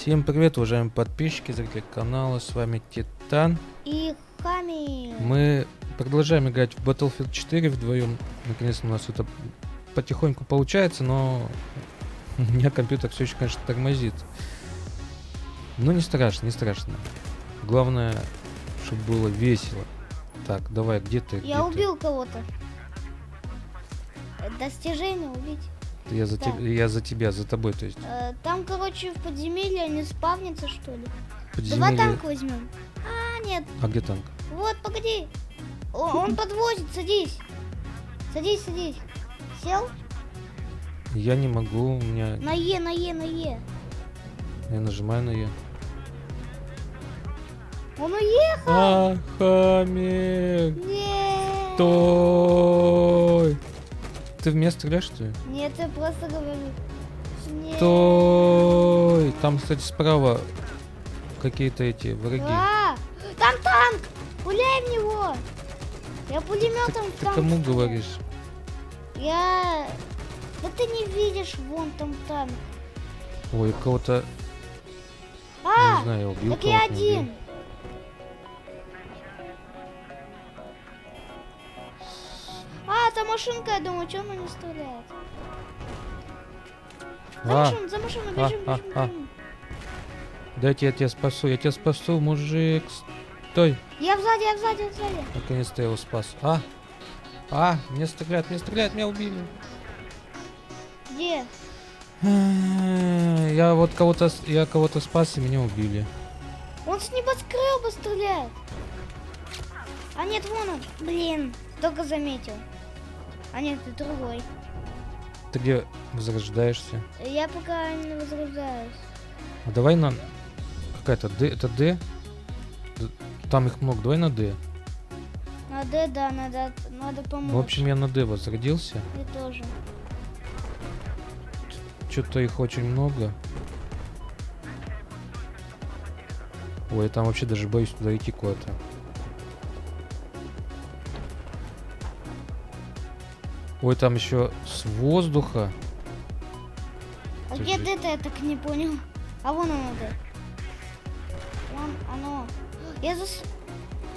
Всем привет, уважаемые подписчики, зрители канала, с вами Титан. И Хами. Мы продолжаем играть в Battlefield 4 вдвоем. Наконец-то у нас это потихоньку получается, но у меня компьютер все еще, конечно, тормозит. Но не страшно, не страшно. Главное, чтобы было весело. Так, давай, где ты? Я где убил кого-то. Достижение убить. Я за, Да. теб- я за тебя, за тобой, то есть. Э, Там, короче, в подземелье они спавнятся, что ли? Давай Подземелье- танк возьмем. А, нет. А где танк? Вот, погоди. О, он подвозит, садись. Садись, садись. Сел? Я не могу, у меня... На Е, на Е, на Е. Я нажимаю на Е. Он уехал. А, хамик! Нет. Стой! Ты в меня стреляешь, что ли? Нет, я просто говорю. Стой! Там, кстати, справа какие-то эти враги. А, там танк! Пуляй в него! Я пулеметом Ты танк. кому стреляю. говоришь? Я... Да ты не видишь, вон там танк. Ой, кого-то, не А, знаю, я убил так я не убил. А, там машинка, я думаю, что она не стреляет. За А, машину, за машину, а, бежим, а, бежим, а. бежим. дайте я тебя спасу, я тебя спасу, мужик. Стой! Я сзади, я сзади, я сзади. Наконец-то я его спас. А! А! Меня стреляют, меня стреляют, меня убили. Где? Я вот кого-то, я кого-то спас и меня убили. Он с небоскреба стреляет. А нет, вон он. Блин, только заметил. А нет, это другой. Ты где возрождаешься? Я пока не возрождаюсь. А давай на... Какая-то Д, это Д? Там их много, давай на Д. На Д, да, надо, надо помочь. В общем, я на Д возродился. Я тоже. Что-то их очень много. Ой, я там вообще даже боюсь туда идти куда-то. Ой, там еще с воздуха. А Ты где же- Д-то, я так не понял. А вон оно Д. Вон оно. Я зас...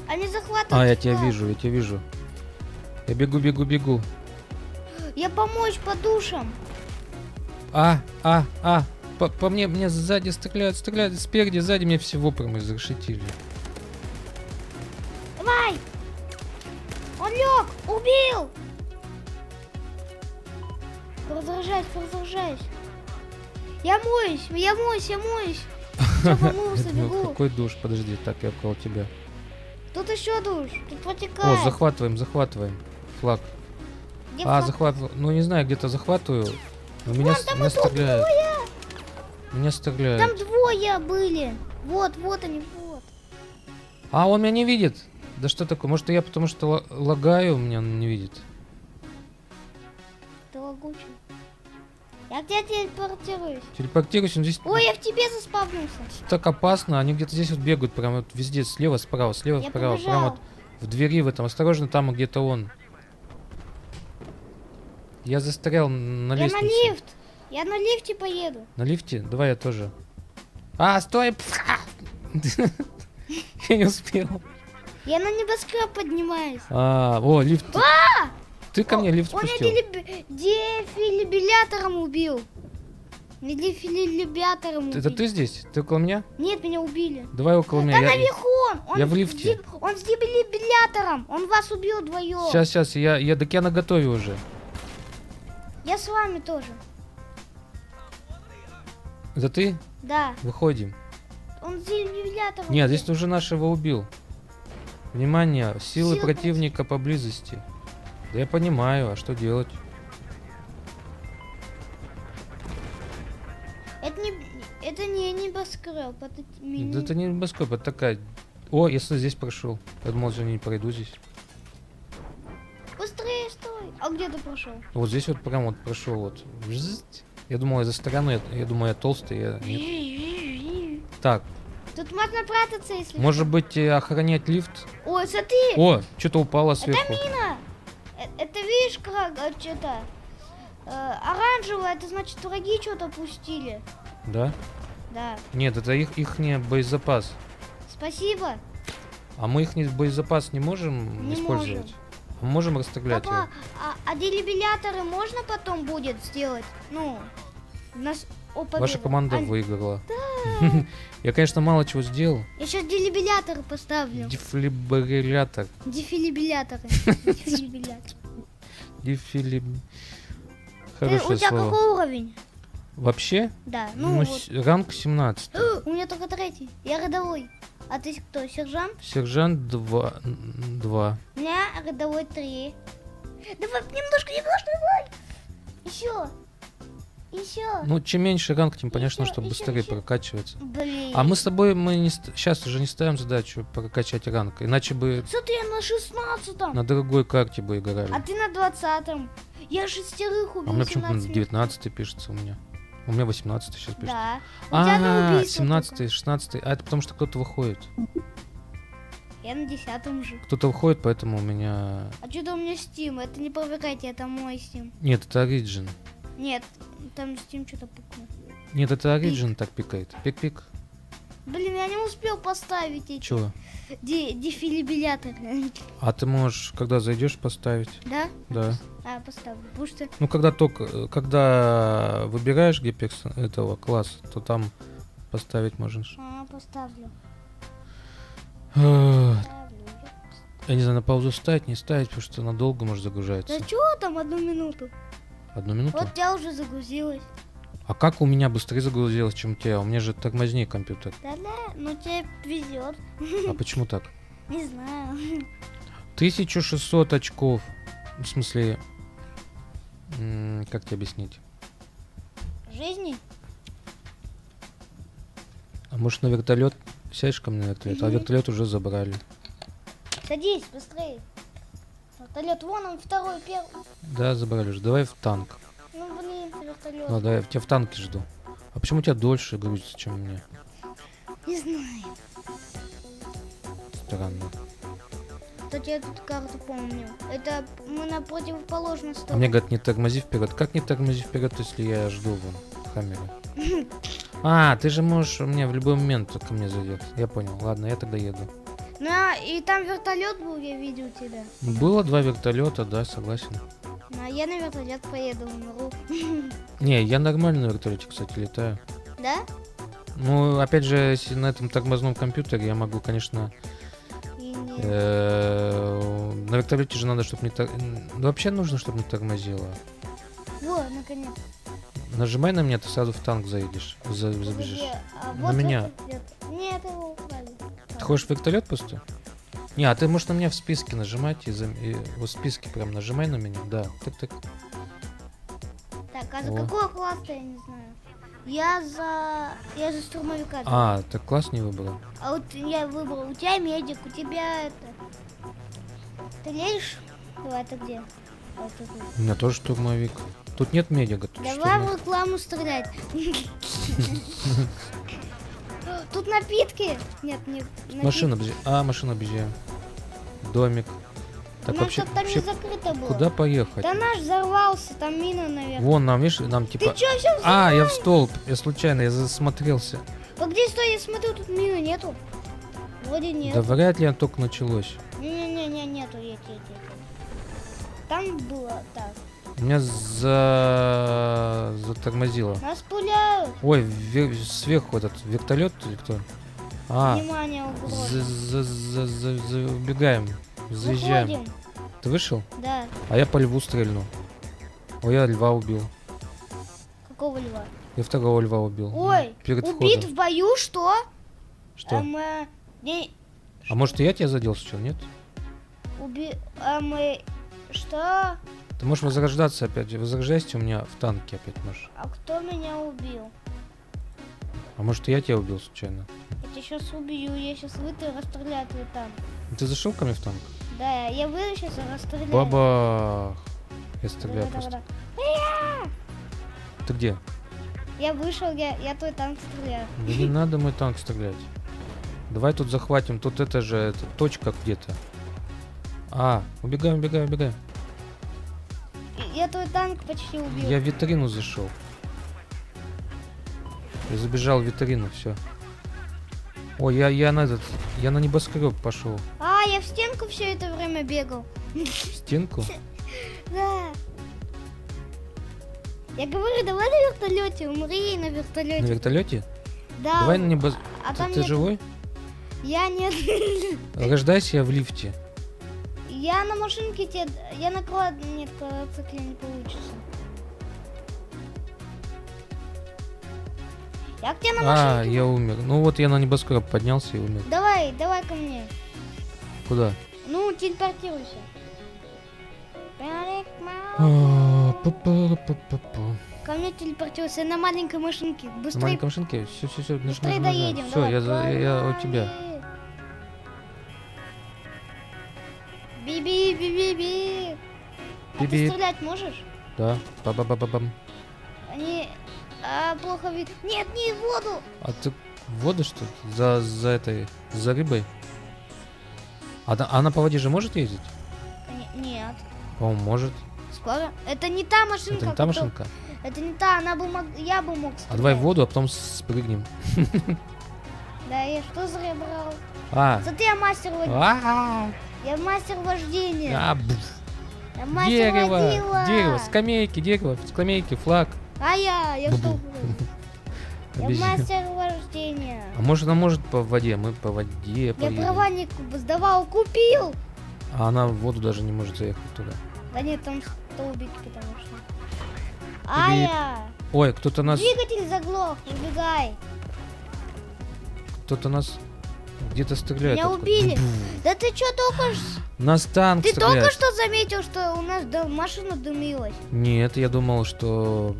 Они захватывают А, я тебя флаг. вижу, я тебя вижу. Я бегу, бегу, бегу. Я помочь по душам. А, а, а. По, по мне, мне сзади стреляют, стреляют, спереди, сзади меня всего прям изрешетили. Давай! Он лег! Убил! Продолжать, продолжать. Я моюсь, я моюсь, я моюсь. Все, помылся, бегу. какой душ? Подожди, так, я около тебя. Тут еще душ, тут О, протекает. захватываем, захватываем. Флаг. Где А, флаг? захватываю. Ну, не знаю, где-то захватываю. Но меня, с- меня стреляют. Меня стреляют. Там двое были. Вот, вот они, вот. А, он меня не видит. Да что такое? Может, я потому что ла- лагаю, меня он не видит. Ты лагучий. Я где телепортируюсь? Телепортируйся, он здесь Ой, я в тебе заспавнился. так опасно. Они где-то здесь вот бегают, прям вот везде, слева, справа, слева, Я справа. Прям побежал. вот в двери в этом. Осторожно, там где-то он. Я застрял на Я на лестнице. лифт. Я на лифте поеду. На лифте? Давай я тоже. А, стой! Я не успел. Я на небоскреб поднимаюсь. А, о, лифт. Ты ко мне лифт Он меня спустил. дефилибрилятором убил. Не дефилибрилятором убил. Это ты здесь? Ты около меня? Нет, меня убили. Давай около меня. Да Я- наверху он. я в с лифте. ди- Он с дефилибрилятором. Он вас убил вдвоем. Сейчас, сейчас, я, я так я на готове уже. Я с вами тоже. Это ты? Да. Выходим. Он с дефилибрилятором. Нет, здесь уже нашего убил. Внимание, силы Силы противника поблизости. Да я понимаю, а что делать? Это не, это не небоскреб, это мини- Да это не небоскреб, это такая... О, я с- здесь прошел. Я думал, что я не пройду здесь. Быстрее стой. А где ты прошел? Вот здесь вот прям вот прошел вот. Я думал, я за стороной, я, думаю, я толстый. Я... нет. Так, Тут можно прятаться, если... может быть, э, охранять лифт? Ой, смотри, О, что-то упало сверху. мина. Э, Это видишь, как что-то оранжевое, это значит враги что-то пустили. Да? Да. Нет, это их, их не боезапас. Спасибо. А мы их не, боезапас не можем Не использовать? можем. А мы можем расстрелять Папа, его? а, а дерибеляторы можно потом будет сделать? Ну, нас... О, победа. Ваша команда А, выиграла. Я, конечно, мало чего сделал. Я сейчас дерибеляторы поставлю. Дефлибриллятор. Дефилибеляторы. Дефилибелятор. Дефилиб... Ты- У Хорошее тебя слово. какой уровень? Вообще? Да, Ну, ну вот. ранг 17. У меня только третий. Я рядовой. А ты кто, сержант? Сержант 2. 2. У меня рядовой три. Давай, немножко, немножко, давай. Еще. Еще. Ну, чем меньше ранг, тем, конечно, Ещё, что быстрее ещё. прокачивается. Блин. А мы с тобой, мы не сейчас уже не ставим задачу прокачать ранг. Иначе бы Смотри, я на шестнадцатом. на другой карте бы играли. А ты на двадцатом. Я шестерых убил. А у меня почему-то 17 минут. 19 пишется у меня. У меня 18 сейчас пишется. Да. На А, убийство 17 16 А, это потому что кто-то выходит. Я на десятом же. Кто-то выходит, поэтому у меня... А что-то у меня Steam. Это не привыкайте, это мой Steam. Нет, это Origin. Нет, там Steam что-то пукнул. Нет, это Origin так пикает. Пик-пик. Блин, я не успел поставить эти Чего? де- дефилибеляторы. А ты можешь, когда зайдешь, поставить. Да? Да. А, поставлю. Потому что Ну, когда только, э, когда выбираешь, где перс- этого класса, то там поставить можешь. а, поставлю. Я не знаю, на паузу ставить, не ставить, потому что надолго может загружается. Да чё там одну минуту? Одну минуту. Вот я уже загрузилась. А как у меня быстрее загрузилось, чем у тебя? У меня же тормознее компьютер. Да-да, ну тебе везет. А почему так? Не знаю. 1600 очков. В смысле, как тебе объяснить? Жизни? А может на вертолет? Сядешь ко мне на вертолет? А вертолет уже забрали. Садись, быстрее. Вертолет, вон он, второй, первый. Да, забрали. Давай в танк. Ну блин, вертолет. Ну, да, я тебя в танке жду. А почему у тебя дольше грузится, чем у меня? Не знаю. Странно. Кстати, я тут карту помню. Это мы на противоположной А стороне. мне говорят, не тормози вперед. Как не тормози вперед, если я жду вон Хаммера? А, ты же можешь мне в любой момент ко мне зайдет. Я понял. Ладно, я тогда еду. Ну, а, и там вертолет был, я видел тебя. Было два вертолета, да, согласен. Ну, а я на вертолет поеду, умру. Не, я нормально на вертолете, кстати, летаю. Да? Ну, опять же, если на этом тормозном компьютере я могу, конечно, э, на вертолете же надо, чтобы не тор- м, ну, вообще нужно, чтобы не тормозило. Вот, наконец. Нажимай на меня, ты сразу в танк заедешь, за- забежишь. А, На вот меня. этот где-то. Нет. Ты хочешь в вертолет просто? Не, а ты можешь на меня в списке нажимать и, за- и вот в списке прям нажимай на меня, да. Так, так. Так, а за О. какой класс я не знаю. Я за... Я за штурмовика. А, так класс не выбрал. А вот я выбрал. У тебя медик, у тебя это... Ты лезешь? Давай, ты где? Вот тут. У меня тоже штурмовик. Тут нет медига, тут Давай в штурмовик. рекламу стрелять. Тут напитки. Нет, нет. напитки. Машина, объезжаем. А, машина объезжаем. Домик. Так вообще, там не вообще закрыто было. куда поехать? Да наш взорвался, там мина, наверное. Вон нам, видишь, нам Ты типа... чё, все А, я в столб. Я случайно, я засмотрелся. А где стой, я смотрю, тут мины нету. Вроде нет. Да вряд ли только началось. Не-не-не, нету, есть, есть. Там было так. Меня за... затормозило. Нас пуляют. Ой, ве- сверху этот вертолет или кто? А, Внимание, за, за, за, за, за- убегаем, заезжаем. Выходим. Ты вышел? Да. А я по льву стрельну. Ой, я льва убил. Какого льва? Я второго льва убил. Ой, Перед убит входом. в бою, что? Что? Эм, э, не- А может и я тебя задел сейчас, нет? уби... эм, э, что? Ты можешь возрождаться опять. Возрождайся у меня в танке опять можешь. А кто меня убил? А может я тебя убил случайно? Я тебя сейчас убью, я сейчас выйду и расстреляю твой танк. Ты зашел ко мне в танк? Да, я выйду сейчас и расстреляю. Бабах. Я стреляю Да-да-да-да. просто. Ты где? Я вышел, я, я твой танк стреляю. Да не надо мой танк стрелять. Давай тут захватим. Тут это же это, точка где-то. А, убегаем, убегаем, убегаем. Я твой танк почти убил. Я в витрину зашел. Я забежал в витрину, все. Ой, я, я на этот, я на небоскреб пошел. А, я в стенку все это время бегал. В стенку? Да. Я говорю, давай на вертолете, умри на На вертолете. вертолете? Да. Давай на небос... а Ты, ты живой? Я нет. Рождайся я в лифте. Я на машинке тебе... Я на квад... Нет, квадроцикле не получится. Я к тебе на А, машинке. я умер. Ну вот я на небоскреб поднялся и умер. Давай, давай ко мне. Куда? Ну, телепортируйся. А. Ко мне телепортируйся на маленькой машинке. На Быстрее, маленькой машинке? Все, все, все, быстрее доедем. Все, я, за- я, я у тебя. А ты стрелять можешь? Да. Ба-ба-ба-ба-бам. Они а, плохо вид. Нет, не в воду. А ты в воду что ли? За, за этой, за рыбой? Она, она по воде же может ездить? Не- Нет. По-моему, может. Скоро. Это не та машинка. Это не та машинка? Это не та, она бы мог... Я бы мог А давай в стрелять. воду, а потом спрыгнем. Да, я что зря брал? А. Зато я мастер водителя. А, Я мастер вождения. Мастер Дерево, водила. дерево, скамейки, дерево, скамейки, флаг. А я, я что? Я мастер вождения. А может она может по воде? Мы по воде Я поедем. права не сдавал, купил. А она в воду даже не может заехать туда. Да нет, там столбики, потому что. А я. Ой, кто-то нас, Двигатель заглох, убегай. кто-то нас где-то стреляет. Меня откуда. убили. Бу-бу. Да ты что только ж... Нас танк Ты стреляет. только что заметил, что у нас да, машина дымилась? Нет, я думал, что...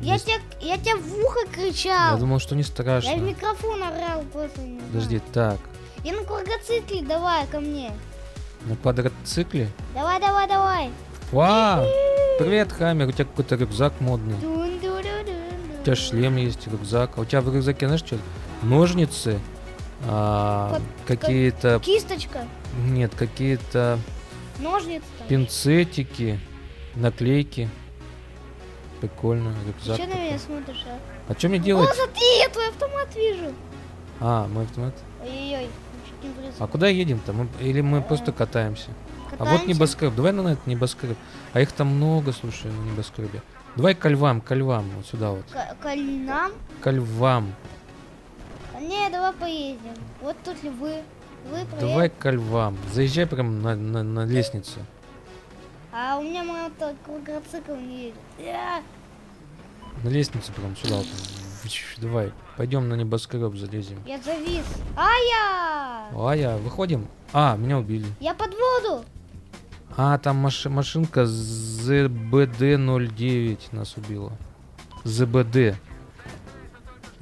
Я не- тебе, я тебе в ухо Я кричал. думал, что не страшно. Я в микрофон орал просто. не. Подожди, так. Я на квадроцикле, давай ко мне. На квадроцикле? Давай, давай, давай. Вау! Привет, Хаммер, у тебя какой-то рюкзак модный. Дун, ду, ду, дун, У дун. тебя шлем есть, рюкзак. А у тебя в рюкзаке, знаешь, что? Ножницы, а, Как- какие-то... Кисточка, Нет, какие-то ножницы. там. пинцетики, наклейки. Прикольно, Ты рюкзак. что на меня смотришь, а? А что мне О, делать? смотри, я твой автомат вижу. А, мой автомат. Ой-ой-ой. А куда едем-то? Мы- Или мы просто катаемся? А вот Катаемся? небоскреб. Давай на этот небоскреб. А их там много, слушай, на небоскребе. Давай ко львам, ко львам, вот сюда вот. К- к льнам? Ко львам. Не, давай поедем. Вот тут львы. Львы, привет. Давай ко львам. Заезжай прям на, на, на лестницу. А у меня мой ото- квадроцикл не едет. Я- На лестницу прям сюда вот. Давай, пойдем на небоскреб залезем. Я завис. А я! А я, выходим. А, меня убили. Я под воду. А, там маши- машинка ЗБД-09 нас убила. ЗБД.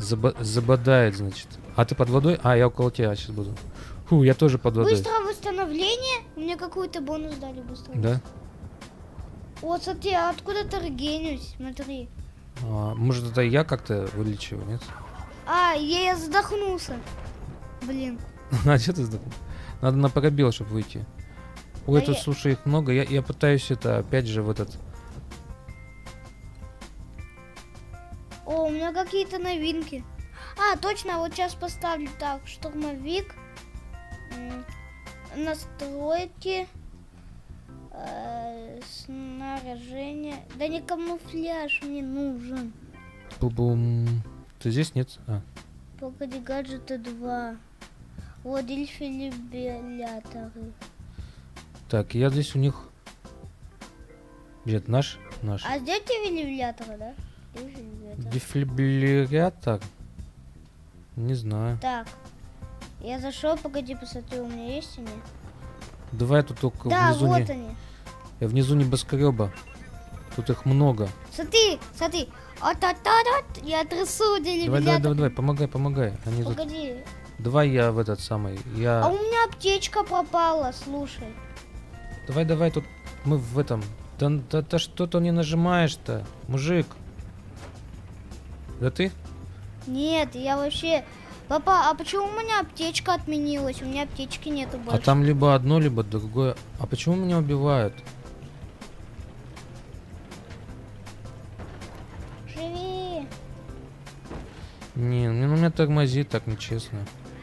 Заба- забодает, значит. А ты под водой? А, я около тебя сейчас буду. Фу, я тоже под водой. Быстро восстановление. Мне какой-то бонус дали быстро. Да? Вот смотри, а откуда ты регенюсь? Смотри. А, может, это я как-то вылечиваю, нет? А, я, я задохнулся. Блин. А что ты сдохнул? Надо на пробел, чтобы выйти. Ой, А тут, я- слушай, их много. Я, я пытаюсь это, опять же, в этот... О, у меня какие-то новинки. А, точно, вот сейчас поставлю так, штурмовик, настройки, э, снаряжение. Да не камуфляж мне нужен. Бу-бум. Ты здесь нет? А, Погоди, гаджеты 2. Вот дельфилибеляторы. так, я здесь у них... Где-то наш? Наш. А здесь дельфилибеляторы, да? Дефибриллятор? Не знаю. Так, я зашел, погоди, посмотрю, у меня есть они? Давай тут только Да, внизу вот не... они. Я внизу небоскреба. Тут их много. Смотри, смотри. Вот, вот, вот, вот. Я трясу Давай, давай, дельфилибелятор. давай, давай, помогай, помогай. Они тут... Погоди. Давай я в этот самый. А Я. у меня аптечка пропала, слушай. Давай, давай, тут мы в этом. Да, да, да что ты не нажимаешь-то, мужик? Да ты? Нет, я вообще... Папа, а почему у меня аптечка отменилась? У меня аптечки нету больше. А там либо одно, либо другое. А почему меня убивают? Живи. Не, ну у меня тормозит, так нечестно.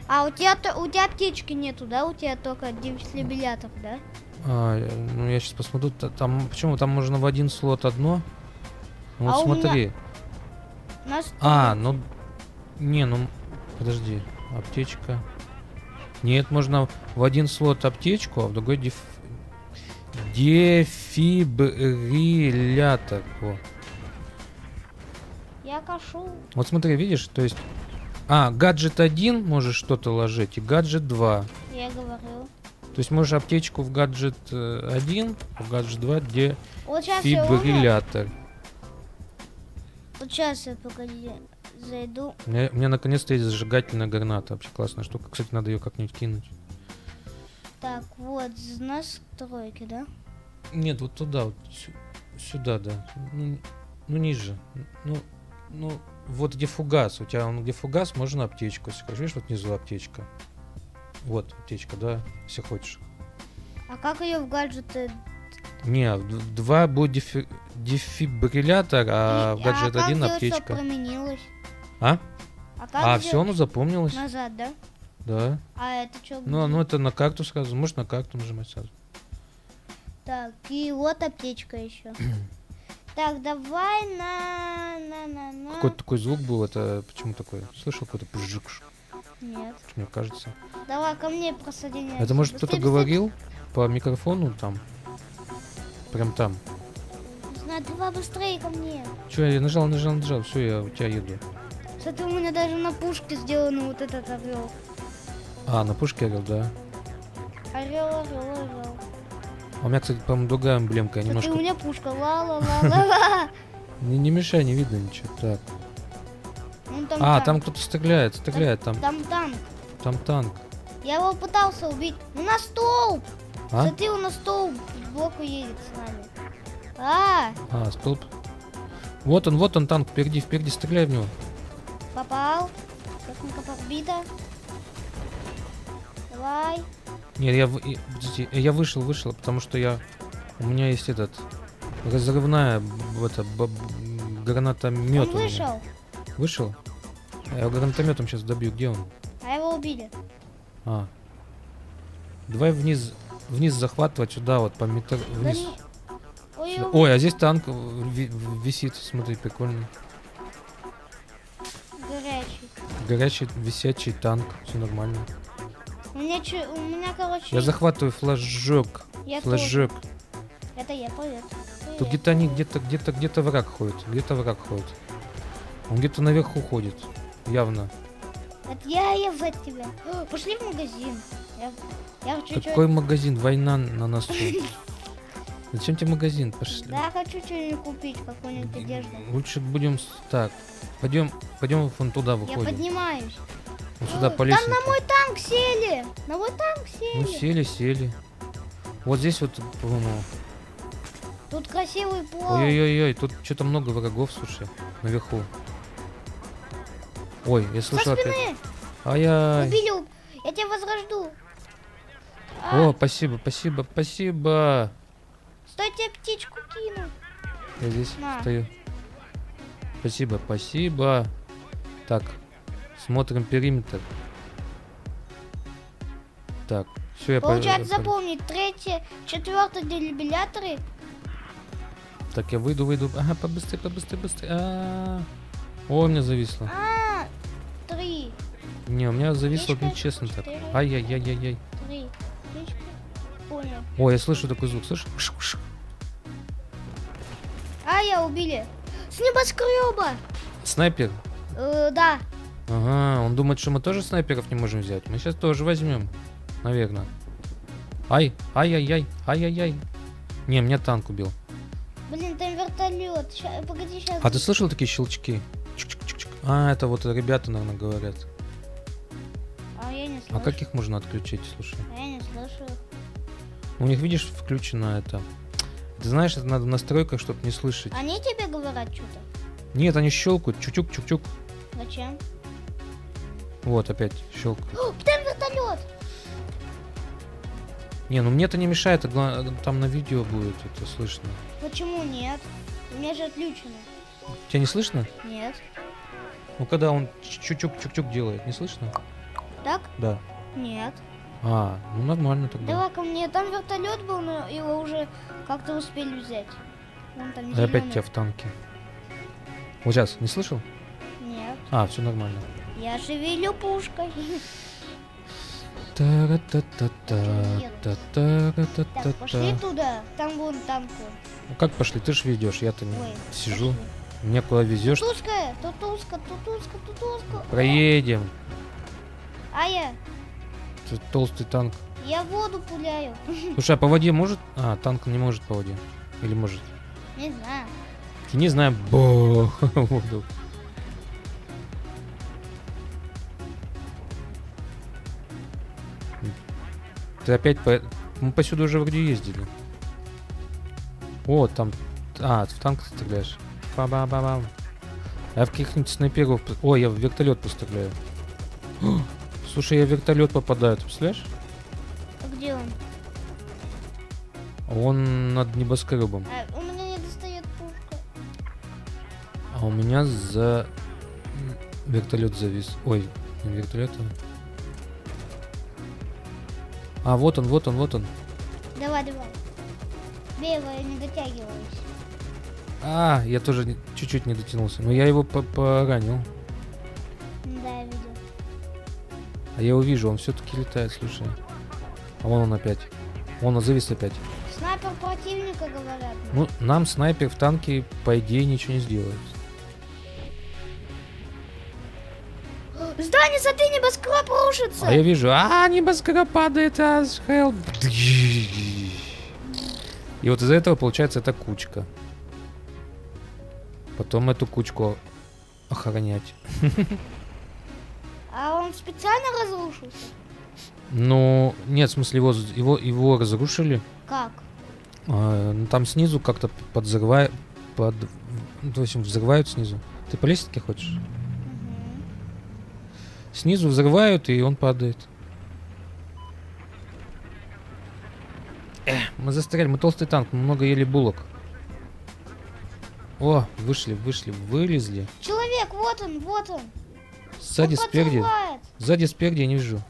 А у тебя, у тебя аптечки нету, да? У тебя только дефибриллятор, да? А, ну я сейчас посмотрю, та- там, почему, там можно в один слот одно? Ну, А Вот у меня- нас А, ну, не, ну, подожди, аптечка. Нет, можно в один слот аптечку, а в другой деф... дефибриллятор. Во. я кашу. Вот смотри, видишь, то есть... А, гаджет 1 можешь что-то ложить, и гаджет 2. Я говорю. То есть можешь аптечку в гаджет э, 1, в гаджет 2, где Вот сейчас я умер. Вот сейчас я погоди. Зайду. У меня, меня наконец-то есть зажигательная граната. Вообще классная штука. Кстати, надо ее как-нибудь кинуть. Так, вот, с настройки, да? Нет, вот туда, вот сю- сюда, да. Ну, ну, ниже. Ну, ну, вот где фугас. У тебя он где фугас, можно аптечку. Если хочешь, видишь, вот внизу аптечка. Вот аптечка, да, если хочешь. А как ее в гаджеты? Не, два будет дефи- дефибриллятор, а в гаджет сделать, чтоб аптечка. променилось? А? А А, все, ну запомнилось. Назад, да? Да. А это что? Ну, ну это на карту сразу. Можешь на карту нажимать сразу. Так, и вот аптечка еще. Так, давай на... на, на, на. Какой-то такой звук был, это почему такой? Слышал какой-то пжик, Нет. мне кажется. Давай ко мне присоединяйся. Это может кто-то говорил по микрофону там? Прям там. знаю, давай быстрее ко мне. Че, я нажал, нажал, нажал, все, я у тебя еду. Смотри, у меня даже на пушке сделано вот этот орел. А, на пушке орел, да. Орел, орел, орел. А у меня, кстати, по-моему, другая эмблемка, я немножко... у меня пушка. Ла-ла-ла-ла-ла. Не, не мешай, не видно ничего. Так. Вон там А, танк. там кто-то стреляет, стреляет, там, Там танк. там танк. Я его пытался убить. Ну на столб! А? Смотри, он на столб сбоку едет с нами. А, А, столб. Вот он, вот он танк, впереди, впереди, стреляй в него. попал. Техника подбита. Давай. Нет, я, подожди, я вышел, вышел, потому что я... У меня есть этот... Разрывная это, б- гранатомет. он у вышел, Вышел? Я его гранатометом сейчас добью. Где он? а его убили. А. Давай вниз, вниз захватывать сюда, вот по метр Да вниз. Ой, ой, Ой, а здесь танк висит, смотри, прикольно. горячий. Горячий, висячий танк, все нормально. У меня, чё- у меня, короче, Я захватываю флажок, я тоже. флажок. Это я, привет. Тут где-то они, где-то, где-то, где-то враг ходит, где-то враг ходит. Он где-то наверху ходит, явно. Это я, я в тебя. Пошли в магазин. Я, я хочу чё- Какой магазин? Война на носу. Зачем тебе магазин? Пошли. Да, хочу что-нибудь купить, какую-нибудь одежду. Лучше будем так. Пойдем, пойдем вон туда Я выходим. поднимаюсь. Вот сюда по Там лестнице. на мой танк сели. На мой танк Ну сели. сели, сели. Вот здесь вот, по-моему. Тут красивый пол. Ой-ой-ой, тут что-то много врагов, слушай, наверху. Ой, я слышал опять. Ай-яй. Убили. уб- Я тебя возрожду. А, О, спасибо, спасибо, спасибо. Стой, тебе птичку кину. Я здесь На. стою. Спасибо, спасибо. Так, смотрим периметр. Так, все, я по- Получается, по- запомнить. Третье, четвертое дефибрилляторы. Так, я выйду, выйду. Ага, побыстрее, побыстрее, быстрее. А-а-а. О, у меня зависло. А, три, Не, у меня зависло нечестно так. Ай-яй-яй-яй-яй. О, я слышу такой звук, слышишь? А, я убили. С небоскреба. Снайпер? Э, да. Ага, он думает, что мы тоже снайперов не можем взять. Мы сейчас тоже возьмем, наверное. Ай, ай-яй-яй, ай-яй-яй. Не, меня танк убил. Блин, там вертолет. Ща- погоди, сейчас. А ты слышал такие щелчки? Чик-чик-чик-чик. А, это вот ребята, наверное, говорят. А я не слышу. А как их можно отключить, слушай? А я не слышу. У них, видишь, включено это. Ты знаешь, это надо в настройках, чтобы не слышать. Они тебе говорят что-то? Нет, они щелкают. Чучук, чук-чук. Зачем? Вот, опять щелкают. О, там вертолет. Не, ну мне это не мешает, там на видео будет это слышно. Почему нет? У меня же отключено. Тебя не слышно? Нет. Ну, когда он чук-чук-чук делает, не слышно? Так? Да. Нет. А, ну нормально тогда. Давай ко мне. Там вертолет был, но его уже как-то успели взять. Вон там И опять тебя в танке. Вот сейчас, не слышал? Нет. А, все нормально. Я шевелю пушкой. Та-ра-та-та-та, Так, пошли туда. Там вон танк. Ну как пошли? Ты ж ведешь, я-то не сижу. Мне куда везешь? Тутузка, тутузка, тутузка, тутузка. Проедем. А я, Тут толстый танк. я воду пуляю. Слушай, а по воде может? А, танк не может по воде. Или может? Не знаю. Я не знаю. Бо, воду. Ты опять по... Мы посюда уже вроде ездили. О, там... А, ты в танк стреляешь. Ба-ба-ба-бам. Я в каких-нибудь снайперов... Ой, я в вертолет постреляю. Слушай, я в вертолет попадаю, ты представляешь? А где он? Он над небоскребом. А, у меня не достает пушка. А у меня за вертолет завис. Ой, не вертолет. А, вот он, вот он, вот он. Давай, давай. Бей его, я не дотягиваюсь. А, я тоже чуть-чуть не дотянулся. Но я его по- поранил. А я его вижу, он все-таки летает, слушай. А вон он опять. Вон он завис опять. Снайпер противника, говорят. Ну, нам снайпер в танке, по идее, ничего не сделает. Здание, смотри, небоскреб рушится. А я вижу, а, небоскреб падает, а, help. И вот из-за этого получается эта кучка. Потом эту кучку охранять. Он специально разрушился? Ну, нет, в смысле, его, его, его разрушили. Как? А, ну, там снизу как-то подзрывает, под, ну, в общем, взрывают снизу. Ты по лестнике хочешь? Мгм. Снизу взрывают, и он падает. Эх, мы застряли, мы толстый танк, мы много ели булок. О, вышли, вышли, вылезли. Человек, вот он, вот он. Сзади, Он спереди. подрывает. Сзади, спереди я не вижу.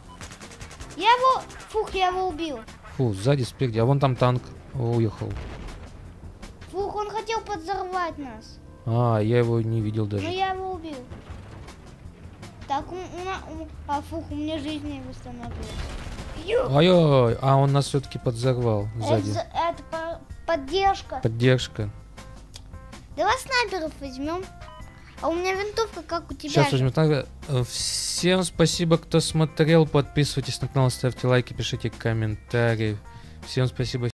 Я его... Фух, я его убил. Фу, сзади, спереди. А вон там танк уехал. Фух, он хотел подзорвать нас. А, я его не видел Но даже. я его убил. Так, у, у у- а фух, у меня жизнь не восстановилась. Ой-ой, а он нас все-таки подзорвал Это, сзади. за- это по- поддержка. Поддержка. Давай снайперов возьмем. А у меня винтовка, как у тебя. Сейчас же. возьмем так. э, Всем спасибо, кто смотрел. Подписывайтесь на канал, ставьте лайки, пишите комментарии. Всем спасибо.